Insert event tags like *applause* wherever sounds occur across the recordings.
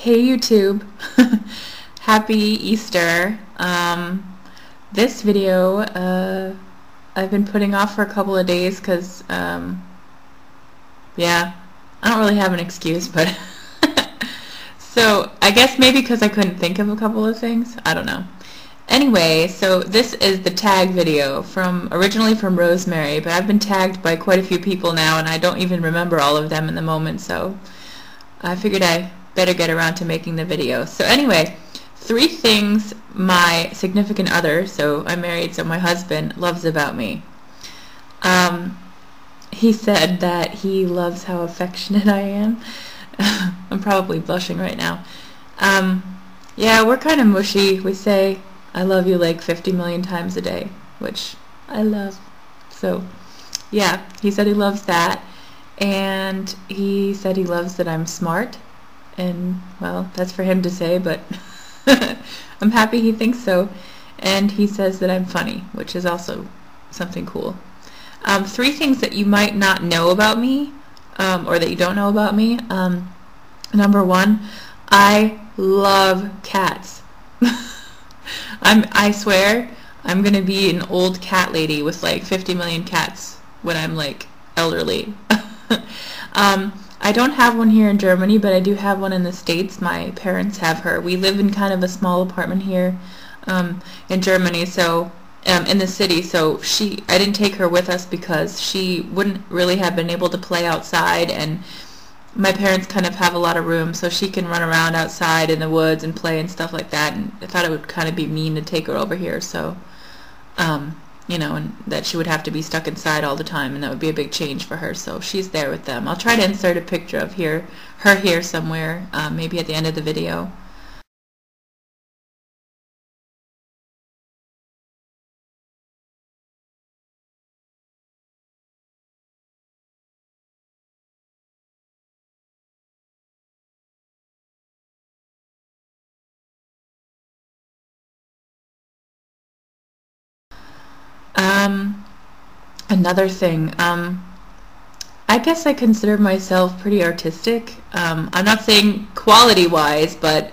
Hey YouTube, *laughs* happy Easter. Um, this video uh, I've been putting off for a couple of days because, um, yeah, I don't really have an excuse, but *laughs* so I guess maybe because I couldn't think of a couple of things. I don't know. Anyway, so this is the tag video from originally from Rosemary, but I've been tagged by quite a few people now, and I don't even remember all of them in the moment, so I figured I better get around to making the video. So anyway, three things my significant other, so I'm married, so my husband, loves about me. Um, he said that he loves how affectionate I am. *laughs* I'm probably blushing right now. Um, yeah, we're kind of mushy. We say I love you like 50 million times a day, which I love. So, yeah, he said he loves that. And he said he loves that I'm smart. And, well, that's for him to say, but *laughs* I'm happy he thinks so. And he says that I'm funny, which is also something cool. Um, three things that you might not know about me, um, or that you don't know about me. Um, number one, I love cats. *laughs* I'm, I swear, I'm gonna be an old cat lady with like 50 million cats when I'm like elderly. *laughs* um, I don't have one here in Germany, but I do have one in the States. My parents have her. We live in kind of a small apartment here um, in Germany, so um, in the city. So she, I didn't take her with us because she wouldn't really have been able to play outside, and my parents kind of have a lot of room, so she can run around outside in the woods and play and stuff like that. And I thought it would kind of be mean to take her over here, so. Um, you know, and that she would have to be stuck inside all the time, and that would be a big change for her. So she's there with them. I'll try to insert a picture of here, her here somewhere, um, maybe at the end of the video. Another thing, um, I guess I consider myself pretty artistic. Um, I'm not saying quality-wise, but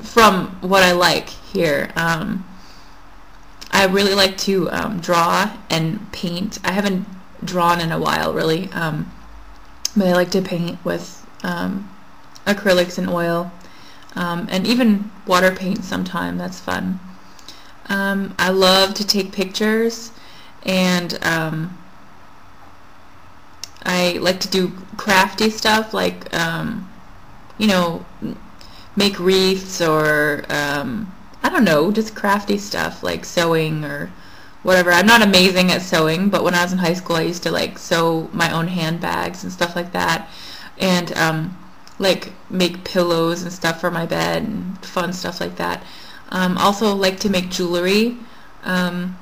from what I like here. Um, I really like to um, draw and paint. I haven't drawn in a while, really, um, but I like to paint with um, acrylics and oil, and even water paint sometime. That's fun. I love to take pictures and um, I like to do crafty stuff like um, you know make wreaths or um, I don't know just crafty stuff like sewing or whatever. I'm not amazing at sewing but when I was in high school I used to like sew my own handbags and stuff like that and um, like make pillows and stuff for my bed and fun stuff like that. Um, also like to make jewelry. Um,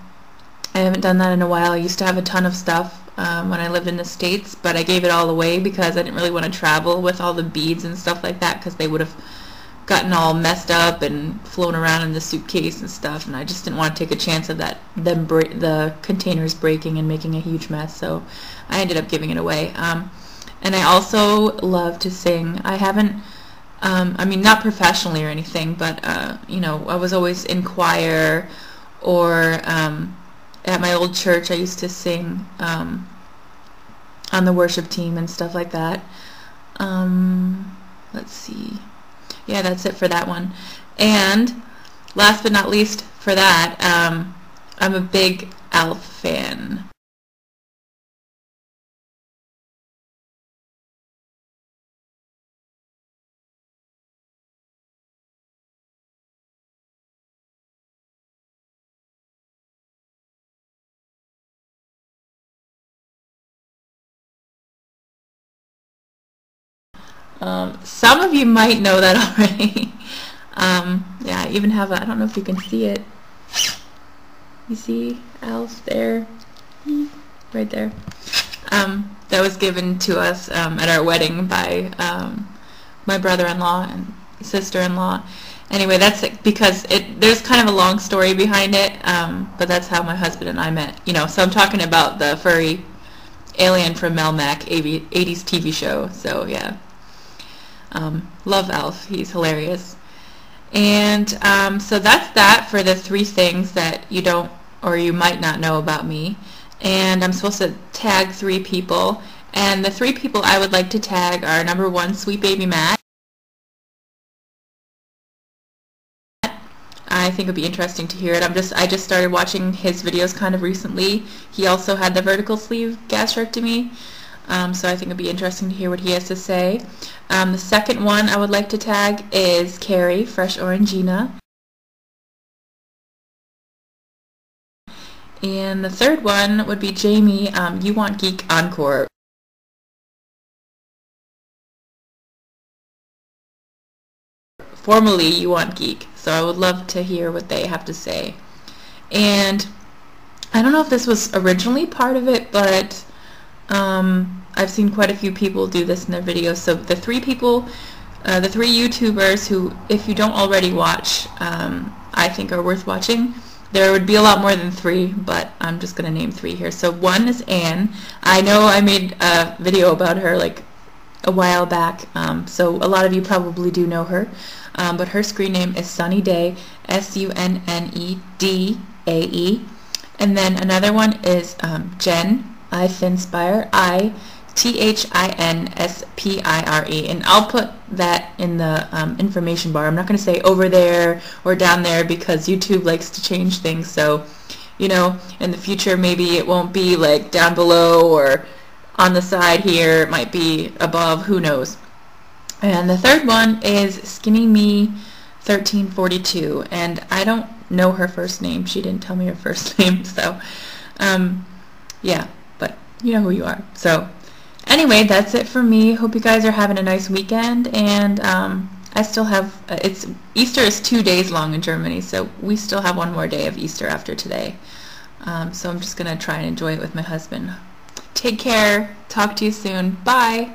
I haven't done that in a while. I used to have a ton of stuff um, when I lived in the States, but I gave it all away because I didn't really want to travel with all the beads and stuff like that because they would have gotten all messed up and flown around in the suitcase and stuff, and I just didn't want to take a chance of that them the containers breaking and making a huge mess. So I ended up giving it away. Um, and I also love to sing. I haven't um, I mean, not professionally or anything, but, uh, you know, I was always in choir or um, at my old church I used to sing um, on the worship team and stuff like that. Um, let's see. Yeah, that's it for that one. And last but not least for that, um, I'm a big Alf fan. Um, some of you might know that *laughs* already. um, yeah, I even have a, I don't know if you can see it. You see Alf there? Right there. Um, that was given to us um, at our wedding by um, my brother-in-law and sister-in-law. Anyway, that's it, because it there's kind of a long story behind it, um, but that's how my husband and I met. You know, so I'm talking about the furry alien from Melmac 80s TV show. So yeah. Um, love Alf. He's hilarious. And um, so that's that for the three things that you don't or you might not know about me. And I'm supposed to tag three people. And the three people I would like to tag are number one, Sweet Baby Matt. I think it'd be interesting to hear it. I'm just I just started watching his videos kind of recently. He also had the vertical sleeve gastrectomy. Um, so I think it'd be interesting to hear what he has to say. Um, the second one I would like to tag is Carrie, Fresh Orangina. And the third one would be Jamie, um, You Want Geek Encore. Formerly You Want Geek. So I would love to hear what they have to say. And I don't know if this was originally part of it, but um, I've seen quite a few people do this in their videos. So the three people, uh, the three YouTubers who, if you don't already watch, um, I think are worth watching. There would be a lot more than three, but I'm just going to name three here. So one is Anne. I know I made a video about her like a while back, um, so a lot of you probably do know her. Um, but her screen name is Sunnedae, S-U-N-N-E-D-A-E. And then another one is um, Jen iThinspire, I T-H-I-N-S-P-I-R-E. And I'll put that in the um, information bar. I'm not going to say over there or down there because YouTube likes to change things. So, you know, in the future maybe it won't be like down below or on the side here. It might be above. Who knows? And the third one is Skinny Me 1342. And I don't know her first name. She didn't tell me her first *laughs* name. So, um, yeah. You know who you are. So anyway, that's it for me. Hope you guys are having a nice weekend, and um, I still have uh, it's Easter is two days long in Germany, so we still have one more day of Easter after today. Um, so I'm just gonna try and enjoy it with my husband. Take care. Talk to you soon. Bye.